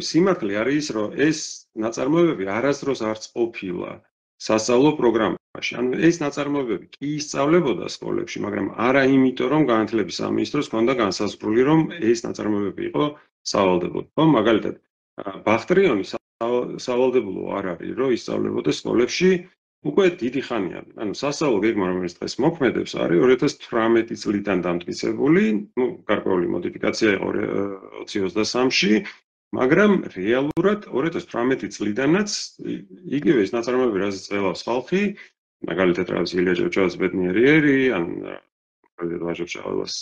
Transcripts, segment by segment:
სიმართლე არის ის, რომ ეს ნაწარმოებები არასდროს არც ყოფილა სასწავლო პროგრამაში. ანუ ეს ნაწარმოებები კი ისწავლებოდა სკოლებში, მაგრამ არა იმიტომ, რომ განათლების სამინისტროს ჰქონდა განსაზღვრული, რომ ეს ნაწარმოებები იყო სავალდებულო. ხო, მაგალითად, ბახტრიონი სავალდებულო არ არის, რომ ისწავლებოდა სკოლებში უკვე დიდი ხანია. ანუ სასწავლო გეგმა, რომელიც დღეს მოქმედებს, არის 2018 წლიდან დამტკიცებული, ну, გარკვეული მოდიფიკაცია იყო 2023-ში. მაგრამ რეალურად 2018 წლიდანაც იგივე ეს ნაწარმოები რაც წელავს ხალხი მაგალითად რა ზილია ჯოჯოს ბედნიერიერი ან პრეზიდენტ ვაჟოშალოს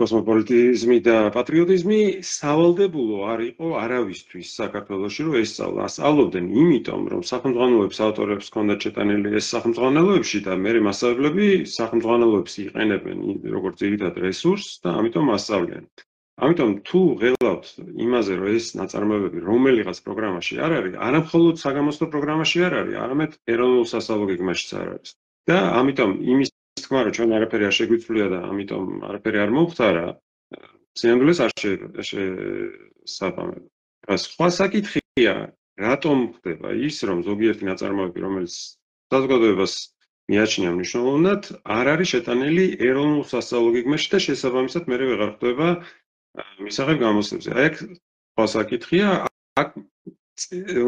კოსმოპოლიტიზმი და პატრიოტიზმი სავალდებულო არ იყო არავისთვის საქართველოსში რომ ესწავლა ასწავლობდნენ იმიტომ რომ სახელმწიფოების ავტორებს ჰქონდათ ჩეტანილი ეს სახელმწიფოებში და მე მასშტაბლები სახელმწიფოებს იყენებენ როგორც ძირითად რესურსს და ამიტომ ასწავლიან ამიტომ თუ ღელავთ იმაზე რომ ეს ნაწარმოებები რომელიღაც პროგრამაში არ არის, არამხოლოდ საგამოსტო პროგრამაში არ არის, არამედ ეროვნულ სასწავლო გეგმაშიც არ არის. და ამიტომ იმის თქმა რომ ჩვენ არაფერი არ შეგვიწვლია და ამიტომ არაფერი არ მომხდარა, სინამდვილეს არ შესაბამება. რა სხვა საკითხია, რატომ ხდება ის, რომ ზოგიერთი ნაწარმოები, რომელიც საზოგადოებას მიაჩნია მნიშვნელოვნად, არ არის შეტანილი ეროვნულ სასწავლო გეგმაში და შესაბამისად მე ვეღარ ხდება მისაღებ გამოსვლებზე. აი აქ ფასაკითხია, აქ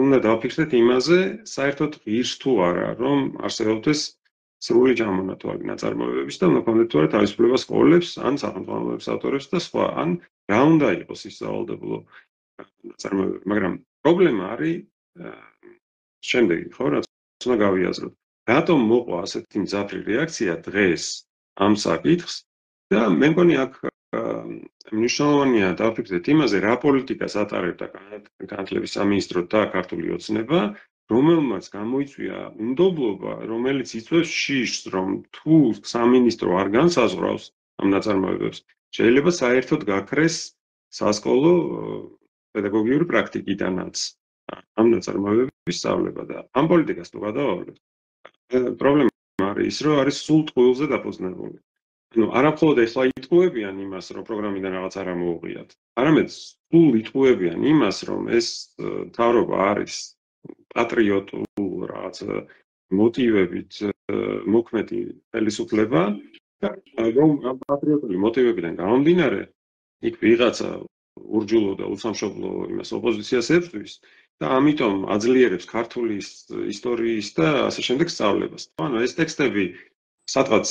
უნდა დავფიქრდეთ იმაზე, საერთოდ ღირს თუ არა, რომ არსებობდეს სრული ჯამონათვალი ნაწარმოებების და უნდა კონდეთ თუ არა თავისუფლება სკოლებს, ან სახელმწიფოების ავტორებს და სხვა, ან რა უნდა იყოს ის სავალდებულო ნაწარმოებები, მაგრამ პრობლემა არის შემდეგი, ხო, რაც უნდა გავიაზროთ. რატომ მოყვა ასეთი მძაფრი რეაქცია დღეს ამ საკითხს და მე მგონი აქ მნიშვნელოვანია დავფიქრდეთ იმაზე, რა პოლიტიკას ატარებდა განათლების სამინისტრო და ქართული ოცნება, რომელმაც გამოიწვია უნდობლობა, რომელიც იწვევს შიშს, რომ თუ სამინისტრო არ განსაზღვრავს ამ ნაწარმოებებს, შეიძლება საერთოდ გაქრეს სასკოლო პედაგოგიური პრაქტიკიდანაც ამ ნაწარმოებების სწავლება და ამ პოლიტიკას თუ გადავალოთ, პრობლემა არის ის, რომ არის სულ ტყუილზე დაფუძნებული. Ну არაფხოლოდ ეხლა იტყუებიან იმას რომ პროგრამიდან რაღაც არ ამოუღიათ არამედ სულ იტყუებიან იმას რომ ეს თავრობა არის პატრიოტულ რაღაც მოტივებით მოქმედი ხელისუფლება რომ ამ პატრიოტული მოტივებიდან გამომდინარე იქ ვიღაცა ურჯულო და უსამშობლო იმას ოპოზიციას ეწვის და ამიტომ აძლიერებს ქართულის ისტორიის და ასე შემდეგ სწავლებას. ანუ ეს ტექსტები სადღაც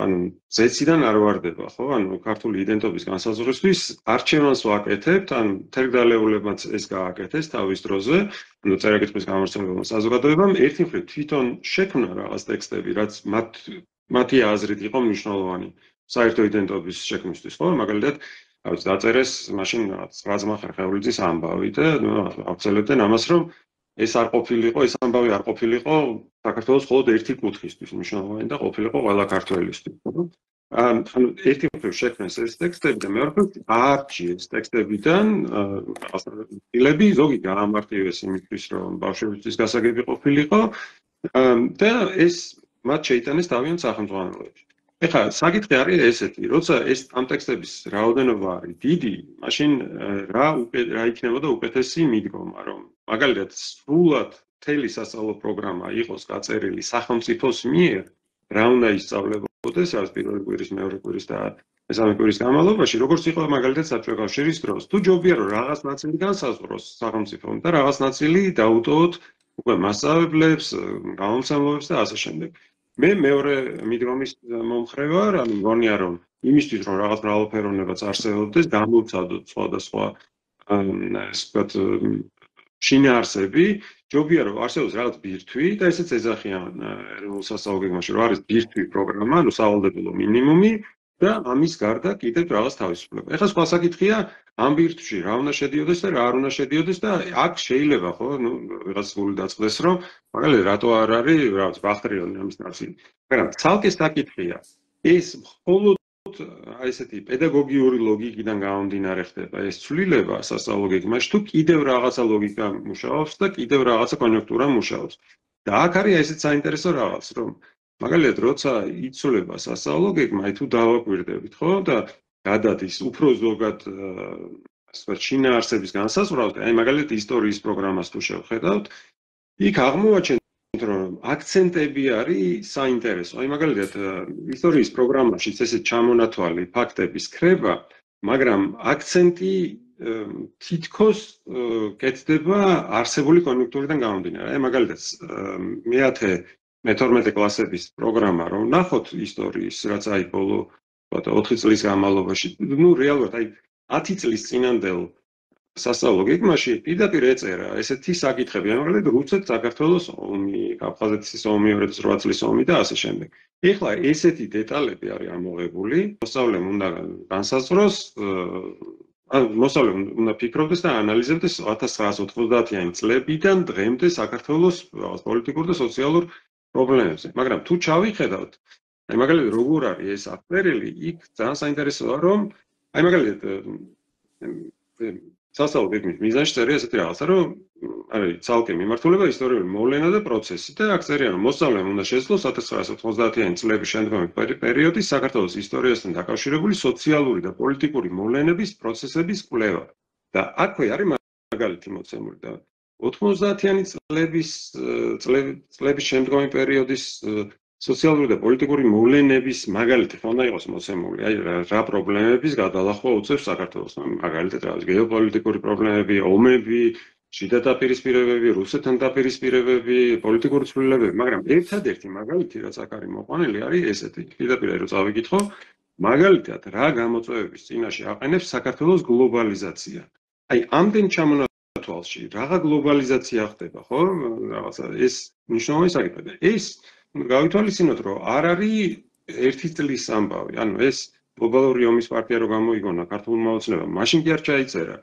ანუ ზეციდან არ واردება, ხო? ანუ ქართული იდენტობის განსაზღვრისთვის არჩევანს ვაკეთებთ, ანუ თერგდალეულებმაც ეს გააკეთეს თავის დროზე, ანუ წერაკითხვის გამორჩევნებმა საზოგადოებამ ერთი მხრივ თვითონ შექმნა რაღაც ტექსტები, რაც მათ მათი აზრით იყო მნიშვნელოვანი საერთო იდენტობის შექმნისთვის, ხო? მაგალითად, აი დაწერეს მაშინ რაღაც რაზმა ხერხეულიძის ამბავი და ახსენებდნენ ამას, რომ ეს არ ყოფილიყო, ეს ამბავი არ ყოფილიყო საქართველოს მხოლოდ ერთი კუთხისთვის მნიშვნელოვანი და ყოფილიყო ყველა ქართველისთვის. ანუ ერთი მხრივ შექმნეს ეს ტექსტები და მეორე მხრივ არჩი ეს ტექსტებიდან ასწავლებელი ზოგი გაამართლეს იმისთვის, რომ ბავშვებისთვის გასაგები ყოფილიყო და ეს მათ შეიტანეს თავიანთ სახელმწიფოებში. ეხლა საკითხი არის ესეთი, როცა ეს ამ ტექსტების რაოდენობა არის დიდი, მაშინ რა რა იქნებოდა უკეთესი მიდგომა, რომ მაგალითად სრულად თელი სასწავლო პროგრამა იყოს გაწერილი სახელმწიფოს მიერ რა უნდა ისწავლებოდეს ამ პირველი კვირის მეორე კვირის და მესამე კვირის განმავლობაში როგორც იყო მაგალითად საბჭოთა კავშირის დროს. თუ ჯობია რომ რაღაც ნაწილი განსაზღვროს სახელმწიფომ და რაღაც ნაწილი დაუტოვოთ უკვე მასშტაბებს გამომცემლობებს და ასე შემდეგ მე მეორე მიდგომის მომხრე ვარ ანუ მგონია რომ იმისთვის რომ რაღაც მრავალფეროვნებაც არსებობდეს გამოცადოთ სხვადასხვა ასე ვთქვათ შინაარსები, ჯობია რომ არსებობს რაღაც ბირთვი და ესეც ეძახიან ეროვნულ სასწავლებლებში, რომ არის ბირთვი პროგრამა, ანუ სავალდებულო მინიმუმი და ამის გარდა კიდევ რაღაც თავისუფლება. ეხლა სხვა საკითხია ამ ბირთვში რა უნდა შედიოდეს და რა არ უნდა შედიოდეს და აქ შეიძლება ხო, ну, რაღაც გული დაწყდეს, რომ მაგალითად რატო არ არის რაღაც ბახტრიონი ამის ნაწილი. მაგრამ ცალკე საკითხია ეს მხოლოდ აი ესეთი პედაგოგიური ლოგიკიდან გამომდინარე ხდება ეს ცვლილება სასწავლო გეგმაში თუ კიდევ რაღაცა ლოგიკა მუშაობს და კიდევ რაღაცა კონექტურა მუშაობს და აქ არის ესეც საინტერესო რაღაც რომ მაგალითად როცა იცვლება სასწავლო გეგმა აი თუ დავაკვირდებით ხო და გადადის უფრო ზოგად სხვა შინაარსების განსაზღვრავთ, აი მაგალითად ისტორიის პროგრამას თუ შევხედავთ, იქ აღმოაჩენთ რომ აქცენტები არის საინტერესო. აი მაგალითად ისტორიის პროგრამაშიც ესე ჩამონათვალი ფაქტების ხრება, მაგრამ აქცენტი თითქოს კეთდება არსებული კონjunktურიდან გამომდინარე. აი მაგალითად მეათე მე-12 კლასების პროგრამა რომ ნახოთ ისტორიის რაც აი ბოლო ვთქვათ 4 წლის განმავლობაში ნუ რეალურად აი 10 წლის წინანდელ სასწავლო გეგმაში პირდაპირ ეწერა ესეთი საკითხები მაგალითად რუსეთ საქართველოს ომი კავკაზეთის ომი 2008 წლის ომი და ასე შემდეგ. ეხლა ესეთი დეტალები არის ამოღებული. მოსავლემ უნდა განსაზღვროს ან მოსავლემ უნდა ფიქრობდეს და ანალიზებდეს 1990-იანი წლებიდან დღემდე საქართველოს პოლიტიკურ და სოციალურ პრობლემებზე. მაგრამ თუ ჩავიხედავთ, აი მაგალითად როგორ არის ეს აფერელი, იქ ძალიან საინტერესოა, რომ აი მაგალითად სასწავლო გეგმის მიზანში წერია ესეთი რაღაცა, რომ არის ცალკე მიმართულება ისტორიული მოვლენა და პროცესი და აქ წერია, რომ მოსწავლემ უნდა შეძლოს 1990-იანი წლების შემდგომი პერიოდის საქართველოს ისტორიასთან დაკავშირებული სოციალური და პოლიტიკური მოვლენების პროცესების კვლევა. და აქვე არის მაგალითი მოცემული და 90-იანი წლების წლების შემდგომი პერიოდის სოციალური და პოლიტიკური მოვლენების მაგალითი ხონდა იყოს მოსემული. აი რა პრობლემების გადალახვა უწევს საქართველოს. მაგალითად რა გეოპოლიტიკური პრობლემები, ომები, შიდა დაპირისპირებები, რუსეთთან დაპირისპირებები, პოლიტიკური ცვლილებები, მაგრამ ერთადერთი მაგალითი რაც აქ არის მოყვანილი არის ესეთი. პირდაპირ რომ წავიკითხო, მაგალითად რა გამოწვევების წინაშე აყენებს საქართველოს გლობალიზაცია. აი ამდენ ჩამონა თვალში რაღა გლობალიზაცია ხდება, ხო? რაღაცა ეს მნიშვნელოვანი საკითხია. ეს გავითვალისწინოთ, რომ არ არის ერთი წლის ამბავი. ანუ ეს გლობალური ომის პარტია რო გამოიგონა ქართულ მოძლებამ, მაშინ კი არ ჩაიწერა.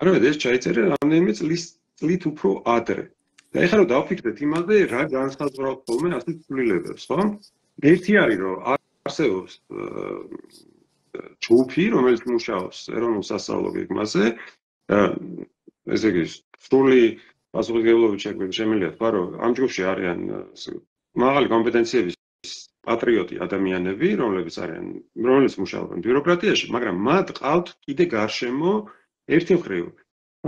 არამედ ეს ჩაიწერა რამდენიმე წლის წლით უფრო ადრე. და ეხლა რომ დავფიქრდეთ იმაზე, რა განსაზღვრავთ ხოლმე ასეთ ცვლილებებს, ხო? ერთი არის, რომ არსებობს ჯგუფი, რომელიც მუშაობს ეროვნულ სასწავლო გეგმაზე, ესე იგი სრული პასუხისმგებლობით შემიძლია თქვა რომ ამ ჯგუფში არიან მაღალი კომპეტენციების პატრიოტი ადამიანები რომლებიც არიან რომლებიც მუშაობენ ბიუროკრატიაში მაგრამ მათ ყავთ კიდე გარშემო ერთი მხრივ.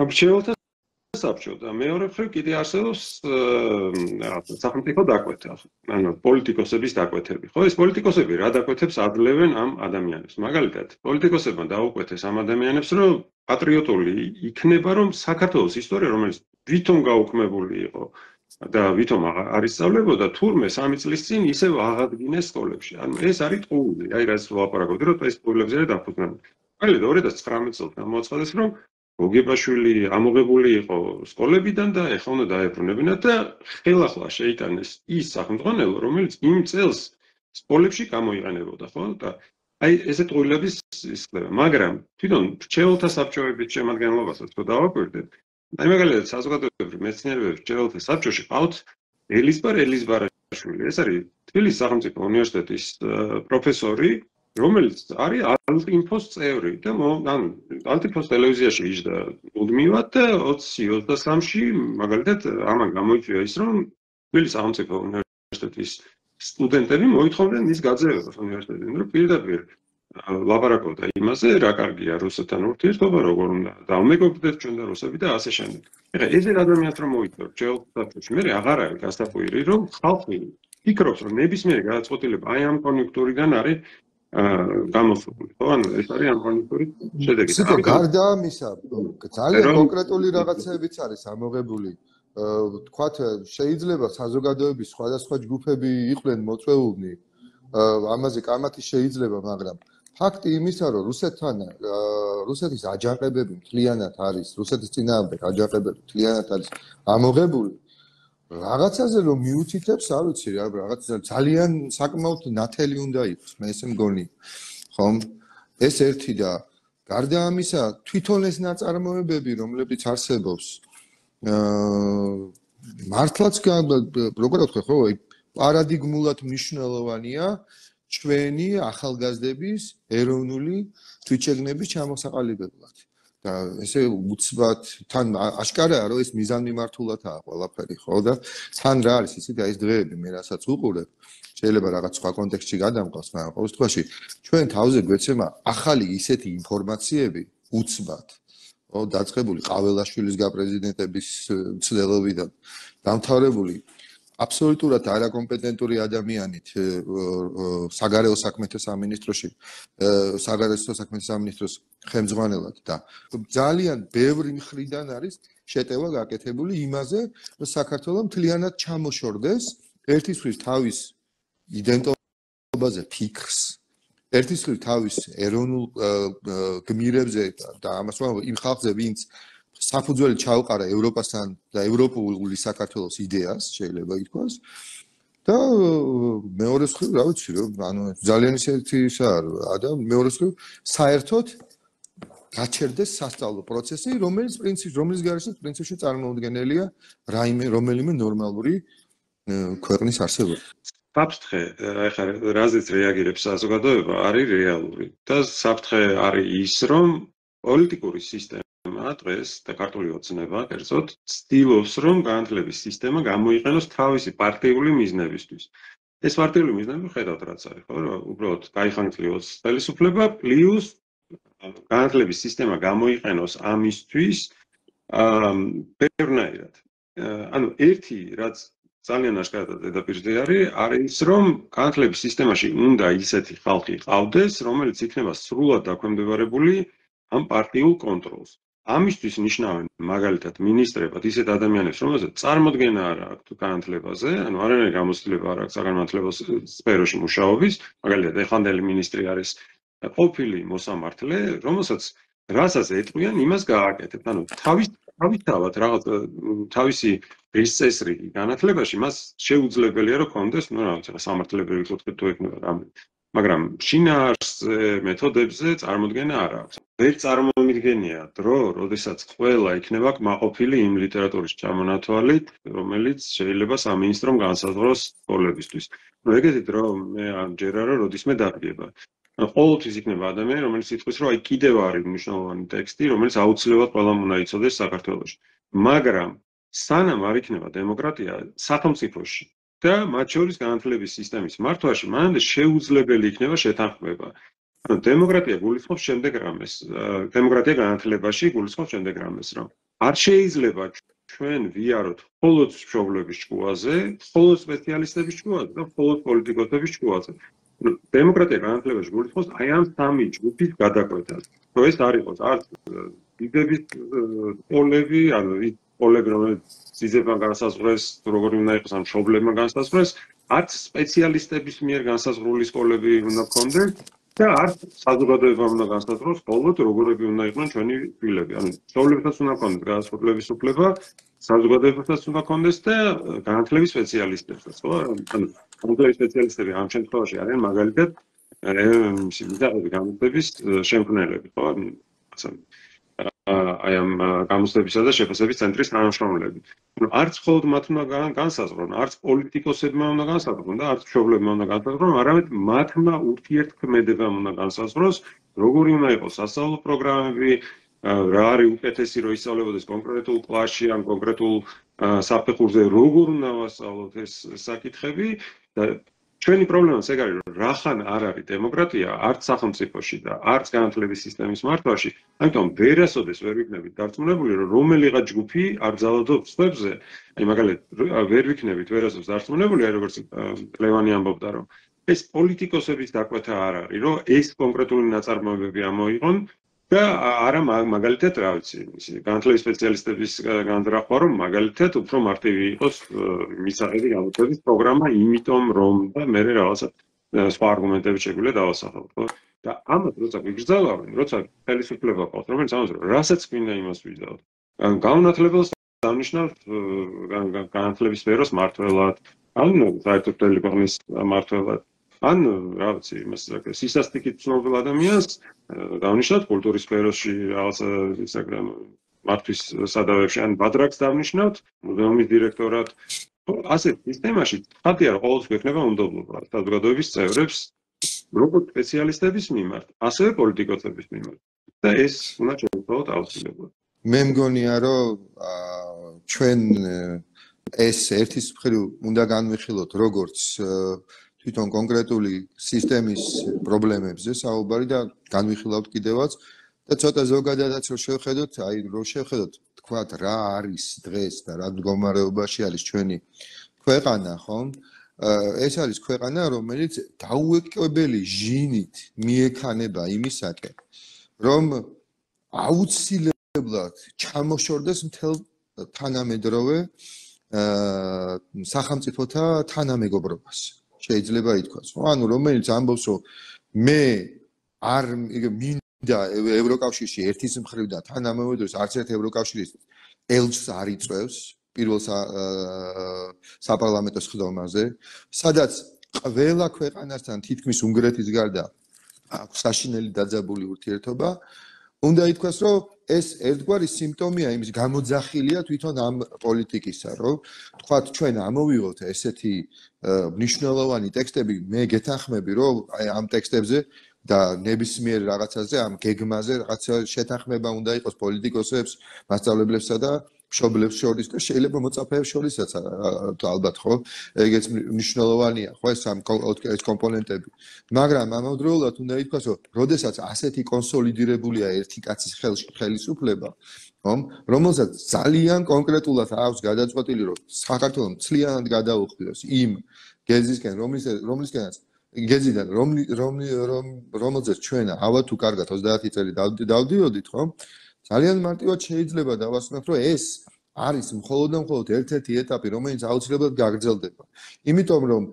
ამჩეულთა საბჭო და მეორე მხრივ კიდე არსებობს რაღაცა სახელმწიფო დაკვეთა ანუ პოლიტიკოსების დაკვეთები. ხო ეს პოლიტიკოსები რა დაკვეთებს ადლევენ ამ ადამიანებს. მაგალითად პოლიტიკოსებმა დაუკვეთეს ამ ადამიანებს რომ პატრიოტული იქნება რომ საქართველოს ისტორია რომელიც ვითომ გაუქმებული იყო და ვითომ არ ისწავლებოდა თურმე 3 წლის წინ ისევ აღადგინეს სკოლებში. ანუ ეს არის ტყუილი აი რაც ვაპარაკობდი რომ ეს პრობლემებზე დაფუძნებული. მაგალითად 2019 წელს გამოაცხადეს რომ გოგებაშვილი ამოღებული იყო სკოლებიდან და ეხლა უნდა დაებრუნებინა და ხელახლა შეიტანეს ის სახელმწიფო რომელიც იმ წელს სკოლებში გამოიყენებოდა ხო? და აი ესე ტყუილების ის ხდება მაგრამ თვითონ რჩეულთა საბჭოების შემადგენლობასაც თუ დავაკვირდეთ აი მაგალითად საზოგადოებრივი მეცნიერებების რჩეულთა საბჭოში ყავთ ელისბარ ელისბარაშვილი. ეს არის თბილისის სახელმწიფო უნივერსიტეტის პროფესორი რომელიც არის ალტინფოს წევრი და ანუ ალტინფოს ტელევიზიაში იჯდა უდმივად და 20-23-ში მაგალითად ამან გამოიწვია ის რომ თბილისის სახელმწიფო უნივერსიტეტის სტუდენტები მოითხოვდნენ ის გაძევებას უნივერსიტეტიდან რომ პირდაპირ ლაპარაკობდა იმაზე რა კარგია რუსეთთან ურთიერთობა როგორ უნდა დავმეგობრდეთ ჩვენ და რუსები და ასე შემდეგ. ეხლა ესე ადამიანს რომ მოიწევ ჯეოპოლიტიკაში მე აღარ არის გასაკვირი რომ ხალხი ფიქრობს რომ ნებისმიერი გადაწყვეტილება აი ამ კონjunktურიდან არის გამოსული ხო ანუ ეს არის ამ კონექტორის შედეგი ცოტა გარდა ამისა ძალიან კონკრეტული რაღაცებიც არის ამოღებული. თქვათ შეიძლება საზოგადოების სხვადასხვა ჯგუფები იყვნენ მოწვეულნი. ამაზე კამათი შეიძლება მაგრამ ფაქტი იმისა რომ რუსეთთან რუსეთის აჯანყებები მთლიანად არის რუსეთის ძინაამდე აჯანყებები მთლიანად არის ამოღებული რაღაცაზე რომ მიუთითებს, არ ვიცი რა, რაღაც ძალიან საკმაოდ ნათელი უნდა იყოს, მე ესე მგონი. ხომ? ეს ერთი და გარდა ამისა, თვითონ ეს ნაწარმოებები, რომლებიც არსებობს, აა მართლაც როგორ ვთქვი, ხო, პარადიგმულად მნიშვნელოვანია ჩვენი ახალგაზრდების ეროვნული თვითშეგნების ჩამოსაყალიბებლად. და ესე უცბად თან აშკარაა რომ ეს მიზანმიმართულადაა ყველაფერი ხო? და თან რა არის? ისეთი აი ეს დღეები მე რასაც უყურებ შეიძლება რაღაც სხვა კონტექსტში გადამყავს მაგრამ ყოველ შემთხვევაში ჩვენ თავზე გვეცემა ახალი ისეთი ინფორმაციები უცბად ო დაწყებული ყაველაშვილის გაპრეზიდენტების ცდელობიდან დამთავრებული აბსოლუტურად არაკომპეტენტური ადამიანით საგარეო საქმეთა სამინისტროში საგარეო საქმეთა სამინისტროს ხელმძღვანელად და ძალიან ბევრი მხრიდან არის შეტევა გაკეთებული იმაზე რომ საქართველოს მთლიანად ჩამოშორდეს ერთის მხრივ თავის იდენტობაზე ფიქრს ერთის მხრივ თავის ეროვნულ გმირებზე და ამას ვამბობ იმ ხალხზე ვინც საფუძველი ჩაუყარა ევროპასთან და ევროპული საქართველოს იდეას შეიძლება ითქვას. და მეორე მხრივ რა ვიცი რომ ანუ ძალიან ისეთი ისაა და მეორე მხრივ საერთოდ გაჩერდეს სასწავლო პროცესი რომელიც პრინციპი რომელიც გარშემო პრინციპში წარმოუდგენელია რაიმე რომელიმე ნორმალური ქვეყნის არსებობა. საფრთხე ეხლა რაზეც რეაგირებს საზოგადოება არის რეალური. და საფრთხე არის ის რომ პოლიტიკური სისტემა დღეს და ქართული ოცნება კერძოდ ცდილობს რომ განათლების სისტემა გამოიყენოს თავისი პარტიული მიზნებისთვის. ეს პარტიული მიზნები ხედავთ რაც არის, ხო, უბრალოდ გაიხანგრძლივოს ხელისუფლება პლუს განათლების სისტემა გამოიყენოს ამისთვის აა პერნაირად. ანუ ერთი რაც ძალიან აშკარად დედაპირზე არის, არის რომ განათლების სისტემაში უნდა ისეთი ხალხი ყავდეს, რომელიც იქნება სრულად დაქვემდებარებული ამ პარტიულ კონტროლს. ამისთვის ნიშნავენ მაგალითად ministrებად ისეთ ადამიანებს, რომელსაც წარმოქმნა არ აქვს განათლებაზე, ანუ არანაირი გამოცდილება არ აქვს საგანმანათლებლო სფეროში მუშაობის, მაგალითად ეხანდელი ministri არის ყოფილი მოსამართლე, რომელსაც რასაც ეტყვიან, იმას გააკეთებ. ანუ თავის თავისთავად რაღაც თავისი ეს წესრიგი განათლებაში მას შეუძლებელია რომ კონდეს, ну, რაღაცა სამართლებრივი კუთხე თუ ექნება რამე. მაგრამ შინაარსზე, მეთოდებზე წარმოქმნა არ აქვს. ვერ წარმომიდგენია დრო, როდესაც ყველა იქნება კმაყოფილი იმ ლიტერატურის ჩამონათვალით, რომელიც შეიძლება სამინისტრომ განსაზღვროს სკოლებისთვის. ნუ ეგეთი დრო მე ამჯერა რომ როდისმე დაგიება. ყოველთვის იქნება ადამიანი, რომელიც იტყვის, რომ აი კიდევ არის მნიშვნელოვანი ტექსტი, რომელიც აუცილებლად ყველამ უნდა იცოდეს საქართველოში. მაგრამ სანამ არ იქნება დემოკრატია სახელმწიფოში, და მათ შორის განათლების სისტემის მართვაში მანამდე შეუძლებელი იქნება შეთანხმება. ანუ დემოკრატია გულისხმობს შემდეგ რამეს. დემოკრატია განათლებაში გულისხმობს შემდეგ რამეს, რომ არ შეიძლება ჩვენ ვიაროთ მხოლოდ მშობლების ჭკუაზე, მხოლოდ სპეციალისტების ჭკუაზე და მხოლოდ პოლიტიკოსების ჭკუაზე. დემოკრატია განათლებაში გულისხმობს აი ამ სამი ჯგუფის გადაკვეთას. თუ ეს არ იყოს არც დიდების პოლები, ანუ პოლები რომელიც ძიძებმა განსაზღვრეს, როგორი უნდა იყოს ამ შობლებმა განსაზღვრეს, არც სპეციალისტების მიერ განსაზღვრული სკოლები უნდა გქონდეს და არც საზოგადოებამ უნდა განსაზღვროს, მხოლოდ როგორები უნდა იყვნენ ჩვენი ფილები. ანუ შობლებსაც უნდა გქონდეს განსაზღვრების უფლება, საზოგადოებასაც უნდა გქონდეს და განათლების სპეციალისტებსაც, ხო? ანუ განათლების სპეციალისტები ამ შემთხვევაში არიან მაგალითად ისინი მიზაღები განათლების შემქმნელები, ხო? ანუ აი ამ გამოსვლებისა და შეფასების ცენტრის თანამშრომლები. ანუ არც მხოლოდ მათ უნდა განსაზღვრონ, არც პოლიტიკოსებმა უნდა განსაზღვრონ და არც მშობლებმა უნდა განსაზღვრონ, არამედ მათმა ურთიერთქმედებამ უნდა განსაზღვროს, როგორი უნდა იყოს სასწავლო პროგრამები, რა არის უკეთესი რომ ისწავლებოდეს კონკრეტულ კლასში ან კონკრეტულ საფეხურზე, როგორ უნდა ვასწავლოთ ეს საკითხები და ჩვენი პრობლემაც ეგ არის რომ რახან არ არის დემოკრატია არც სახელმწიფოში და არც განათლების სისტემის მართვაში ამიტომ ვერასოდეს ვერ ვიქნებით დარწმუნებული რომ რომელიღაც ჯგუფი არ ძალადობს ხებზე აი მაგალითად ვერ ვიქნებით ვერასოდეს დარწმუნებული აი როგორც ლევანი ამბობდა რომ ეს პოლიტიკოსების დაკვეთა არ არის რომ ეს კონკრეტული ნაწარმოებები ამოიღონ და არა მაგალითად რა ვიცი ისე განათლების სპეციალისტების განძრახვა რომ მაგალითად უფრო მარტივი იყოს მისაღები გამოწვევის პროგრამა იმიტომ რომ და მე რაღაცა სხვა არგუმენტები შეგვიძლია დავასახელო ხო? და ამათ როცა გიგრძელავენ როცა ხელისუფლება ყავს რომელიც ამას რასაც მინდა იმას ვიზავთ განათლებელს დანიშნავთ განათლების სფეროს მართლად ანუ საერთოდ ტელეკომის მართლად ან რა ვიცი იმას საკრე სისასტიკით ცნობილ ადამიანს დავნიშნოთ კულტურის სფეროში რაღაცა ისაკრე მართვის სადავებში ან ბადრაკს დავნიშნოთ მუზეუმის დირექტორად. ასე სისტემაში ხათია რომ ყოველთვის გვექნება უნდობლობა. საზოგადოების წევრებს როგორც სპეციალისტების მიმართ ასევე პოლიტიკოსების მიმართ. და ეს უნდა შევხვდეთ აუცილებლად მე მგონია რომ ჩვენ ეს ერთის მხრივ უნდა განვიხილოთ როგორც თვითონ კონკრეტული სისტემის პრობლემებზე საუბარი და განვიხილავთ კიდევაც და ცოტა ზოგადადაც რო შევხედოთ, აი რო შევხედოთ, თქვათ რა არის დღეს და რა მდგომარეობაში არის ჩვენი ქვეყანა, ხომ? ეს არის ქვეყანა, რომელიც დაუეკებელი ჟინით მიექანება იმისაკენ, რომ აუცილებლად ჩამოშორდეს მთელ თანამედროვე აა სახელმწიფოთა თანამეგობრობას. შეიძლება ითქვას, ხო? ანუ რომელიც ამბობს, რომ მე არ მინდა ევროკავშირში ერთის მხრივ და თანამედროვე არც ერთ ევროკავშირის ელჩს არ იწევს პირველ საპარლამენტო სხდომაზე, სადაც ყველა ქვეყანასთან თითქმის უნგრეთის გარდა აქვს საშინელი დაძაბული ურთიერთობა, უნდა ითქვას, რომ ეს ერთგვარი სიმპტომია იმის გამოძახილია თვითონ ამ პოლიტიკისა, რომ თქვათ ჩვენ ამოვიღოთ ესეთი მნიშვნელოვანი ტექსტები, მე გეთანხმები, რომ აი ამ ტექსტებზე და ნებისმიერ რაღაცაზე, ამ გეგმაზე რაღაცა შეთანხმება უნდა იყოს პოლიტიკოსებს, მასწავლებლებსა და მშობლებს შორის და შეიძლება მოწაფეებს შორისაც ალბათ ხო? ეგეც მნიშვნელოვანია ხო ეს ამ ეს კომპონენტები. მაგრამ ამავდროულად უნდა ითქვას რომ როდესაც ასეთი კონსოლიდირებულია ერთი კაცის ხელში ხელისუფლება ხომ რომელსაც ძალიან კონკრეტულად აქვს გადაწყვეტილი რომ საქართველოს მთლიანად გადაუხდოს იმ გეზისკენ რომლის რომლისკენაც გეზიდან რომ რომ რომელზეც ჩვენ ავა თუ კარგად 30 წელი დავდიოდით ხო ძალიან მარტივად შეიძლება დავასვენოთ, რომ ეს არის მხოლოდ და მხოლოდ ერთ-ერთი ეტაპი, რომელიც აუცილებლად გაგრძელდება. იმიტომ რომ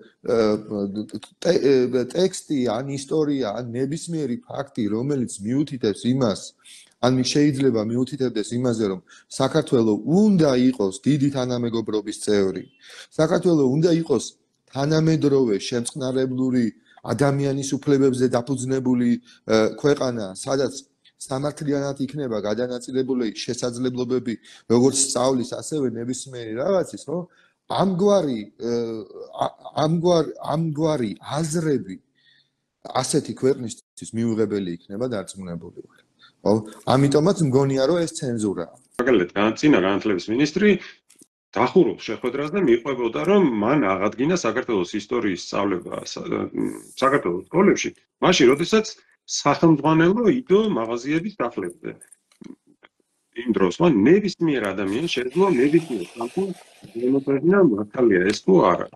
ტექსტი, ან ისტორია, ან ნებისმიერი ფაქტი, რომელიც მიუთითებს იმას, ან შეიძლება მიუთითებდეს იმაზე, რომ საქართველოს უნდა იყოს დიდი თანამეგობრობის წევრი. საქართველოს უნდა იყოს თანამედროვე შემწყნარებლური ადამიანის უფლებებზე დაფუძნებული ქვეყანა, სადაც სამართლიანად იქნება გადანაწილებული შესაძლებლობები როგორც სწავლის ასევე ნებისმიერი რაღაცის ხო? ამგვარი ამგვარ ამგვარი აზრები ასეთი ქვეყნისთვის მიუღებელი იქნება დარწმუნებული ვარ. ხო? ამიტომაც მგონია რომ ეს ცენზურაა. მაგალითად განცინა განათლების ministri დახურულ შეხვედრას და მიყვებოდა რომ მან აღადგინა საქართველოს ისტორიის სწავლება საქართველოს სკოლებში მაშინ როდესაც სახელმძღვანელო იდო მაღაზიების დახლებზე. იმ დროს მან ნებისმიერ ადამიანს შეძლო ნებისმიერ სამყაროს დემოკრატია მართალია ეს თუ არა.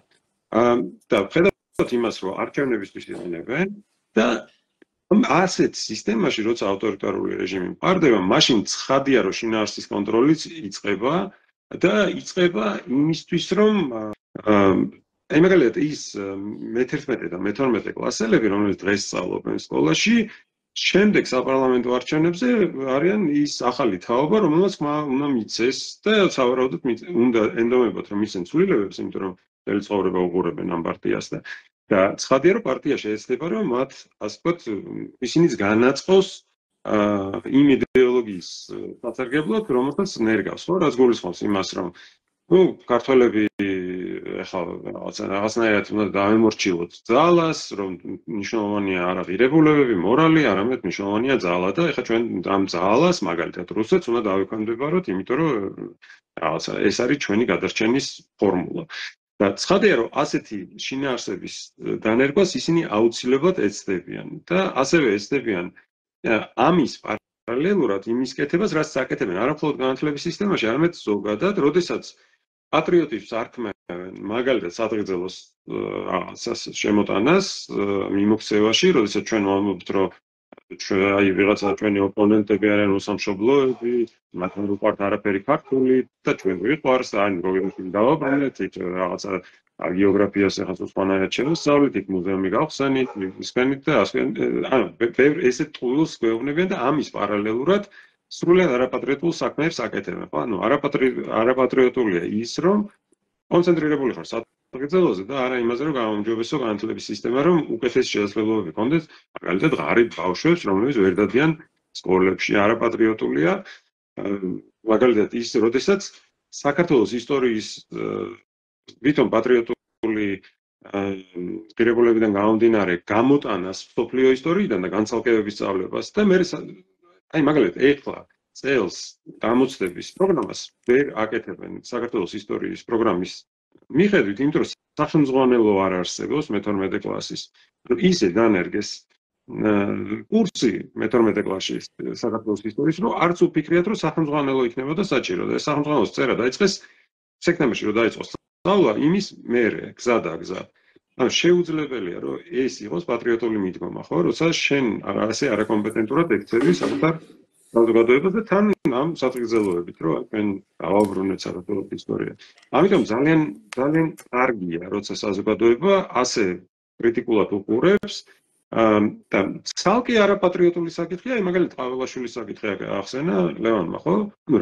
აა და ხედავთ იმას, რომ არქევნებისთვის იყენებენ და ასეთ სისტემაში, როცა ავტორიტარული რეჟიმი მყარდება, მაშინ ცხადია, რომ შინაარსის კონტროლიც იწყება და იწყება იმისთვის, რომ აა აი მაგალითად ის მე-11 და მე-12 კლასელები, რომლებიც დღეს სწავლობენ სკოლაში, შემდეგ საპარლამენტო არჩევნებზე არიან ის ახალი თაობა, რომელსაც უნდა მიცეს და სავარაუდოდ უნდა ენდომებოთ, რომ ისინი ცვლილებებს, იმიტომ რომ ძელი ცხოვრება უყურებენ ამ პარტიას და და ცხადია, რომ პარტია შეეცდება, რომ მათ ასე ვთქვათ, ისინიც განაწყოს აა იმ იდეოლოგიის საცერგებლად, რომელსაც ნერგავს, ხო, რაც გულისხმობს იმას, რომ ну, ქართველები ეხლა რაღაცა რაღაცნაირად უნდა დაემორჩილოთ ძალას, რომ მნიშვნელოვანია არა ღირებულებები, მორალი, არამედ მნიშვნელოვანია ძალა და ეხლა ჩვენ ამ ძალას მაგალითად რუსეთს უნდა დავეკვემდებაროთ, იმიტომ რომ რაღაცა ეს არის ჩვენი გადარჩენის ფორმულა. და ცხადია რომ ასეთი შინაარსების დანერგვას ისინი აუცილებლად ეცდებიან და ასევე ეცდებიან ამის პარალელურად იმის კეთებას, რაც საკეთებენ არაფლოდ განათლების სისტემაში, არამედ ზოგადად, როდესაც პატრიოტიზმს არქმევენ მაგალითად რაღაცას შემოტანას მიმოქცევაში, როდესაც ჩვენ ვამბობთ, რომ ჩვენ აი ვიღაცა ჩვენი ოპონენტები არიან უსამშობლოები, მაგრამ უყვართ არაფერი ქართული და ჩვენ ვიყვარს, აი როგორი დავაბანეთ, იქ რაღაცა გეოგრაფიას ახაც უცხოანაირად შევსწავლით, იქ მუზეუმი გავხსენით, ისქენით და ასე ანუ ესე ტყუილს გვეუბნებიან და ამის პარალელურად სრულად არაპატრიოტულ საქმეებს აკეთებენ, ხო? ანუ არაპატრი არაპატრიოტულია ის, რომ კონცენტრირებული ხარ საფრთხეზე და არა იმაზე, რომ გამოიმჯობესო განათლების სისტემა, რომ უკეთეს შესაძლებლობები გქონდეს, მაგალითად, ღარიბ ბავშვებს, რომლებიც ვერ დადიან სკოლებში, არაპატრიოტულია. მაგალითად, ის, როდესაც საქართველოს ისტორიის ვითომ პატრიოტული პირებულებიდან გამომდინარე გამოტანას სოფლიო ისტორიიდან და განცალკევების სწავლებას და მე აი მაგალითად ეხლა წელს დამოცდების პროგრამას ვერ აკეთებენ საქართველოს ისტორიის პროგრამის მიხედვით, იმიტომ რომ სახელმძღვანელო არ არსებობს მე-12 კლასის. ანუ ისე დანერგეს კურსი მე-12 კლასში საქართველოს ისტორიის, რომ არც უფიქრიათ, რომ სახელმძღვანელო იქნებოდა საჭირო და სახელმძღვანელოს წერა დაიწყეს სექტემბერში, რომ დაიწყოს სწავლა იმის მერე, გზა და გზა. ანუ შეუძლებელია, რომ ეს იყოს პატრიოტული მიდგომა, ხო? როცა შენ ასე არაკომპეტენტურად ექცევი საკუთარ საზოგადოებას და თან ამ საფრთხეებებით, რომ ჩვენ გავაბრუნეთ საქართველოს ისტორია. ამიტომ ძალიან ძალიან კარგია, როცა საზოგადოება ასე კრიტიკულად უყურებს და ცალკე არაპატრიოტული საკითხია, მაგალითად, ყაველაშვილის საკითხი ახსენა ლევანმა, ხო?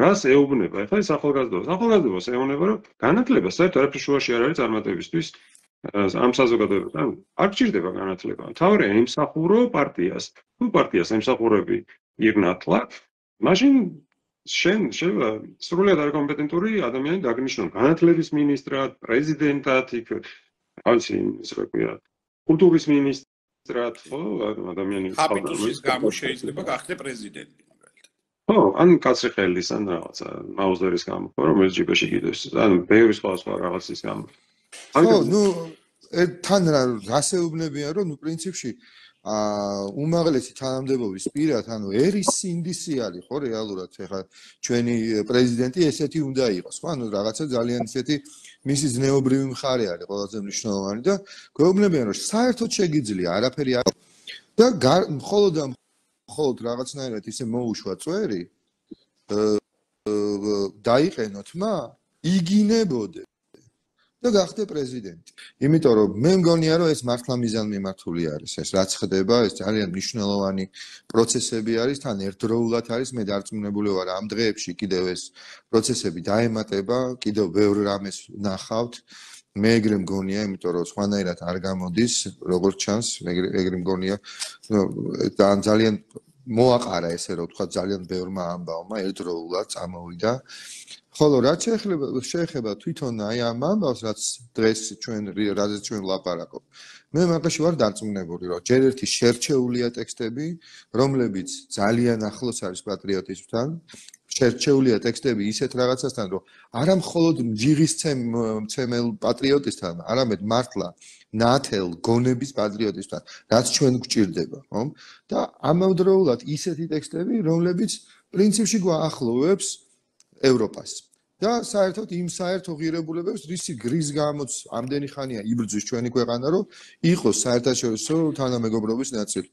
რას ეუბნება? ეხლა ეს ახალგაზრდობა, ახალგაზრდობას ეუბნება, რომ განათლება საერთოდ არაფერ შუაში არ არის წარმატებისთვის ამ საზოგადოებაში. ანუ არ გჭირდება განათლება. თავი ემსახურო პარტიას. თუ პარტიას ემსახურები ირნათლა, მაშინ შენ შევა სრულად არკომპეტენტური ადამიანი დაგნიშნო განათლების მინისტრად, პრეზიდენტად, იქ აი ეს რა ქვია, კულტურის მინისტრად რად ხო ადამიანი ჰაბიტუსის გამო შეიძლება გახდე პრეზიდენტი ხო ან კაცი ხელის ან რაღაცა მაუზერის გამო ხო რომელიც ჯიბეში გიდეს ან ბევრი სხვა სხვა რაღაცის გამო. ხო ნუ თან რა გასეუბნებიან რომ ნუ პრინციპში აა უმაღლესი თანამდებობის პირად, ანუ ერის სინდისი არის ხო რეალურად ეხა ჩვენი პრეზიდენტი ესეთი უნდა იყოს, ხო? ანუ რაღაცა ძალიან ესეთი მისი ზნეობრივი მხარე არის ყველაზე მნიშვნელოვანი და გვეუბნებიან რომ საერთოდ შეგიძლია არაფერი არ და მხოლოდ მხოლოდ რაღაცნაირად ისე მოუშვა წვერი დაიყენოთ მა იგინებოდე და გახდე პრეზიდენტი. იმიტომ რომ მე მგონია რომ ეს მართლა მიზანმიმართული არის. ეს რაც ხდება ეს ძალიან მნიშვნელოვანი პროცესები არის თან ერთდროულად არის მე დარწმუნებული ვარ ამ დღეებში კიდევ ეს პროცესები დაემატება კიდევ ბევრ რამეს ნახავთ. მე ეგრე მგონია იმიტომ რომ სხვანაირად არ გამოდის როგორც ჩანს მე ეგრე მგონია ძალიან მოაყარა ესე რომ თქვა ძალიან ბევრმა ამბავმა ერთდროულად წამოვიდა ხოლო რაც შეეხება შეეხება თვითონ აი ამ ამბავს რაც დღეს ჩვენ რაზეც ჩვენ ლაპარაკობ მე მაგაში ვარ დარწმუნებული რომ ჯერ ერთი შერჩეულია ტექსტები რომლებიც ძალიან ახლოს არის პატრიოტიზმთან შერჩეულია ტექსტები ისეთ რაღაცასთან რომ არა მხოლოდ ჯიღის ცემელ პატრიოტისთან არამედ მართლა ნათელ გონების პატრიოტისთან რაც ჩვენ გვჭირდება ხო და ამავდროულად ისეთი ტექსტები რომლებიც პრინციპში გვაახლოვებს ევროპას და საერთოდ იმ საერთო ღირებულებებს რისი გრის გამოც ამდენი ხანია იბრძვის ჩვენი ქვეყანა რომ იყოს საერთაშორისო თანამეგობრობის ნაწილი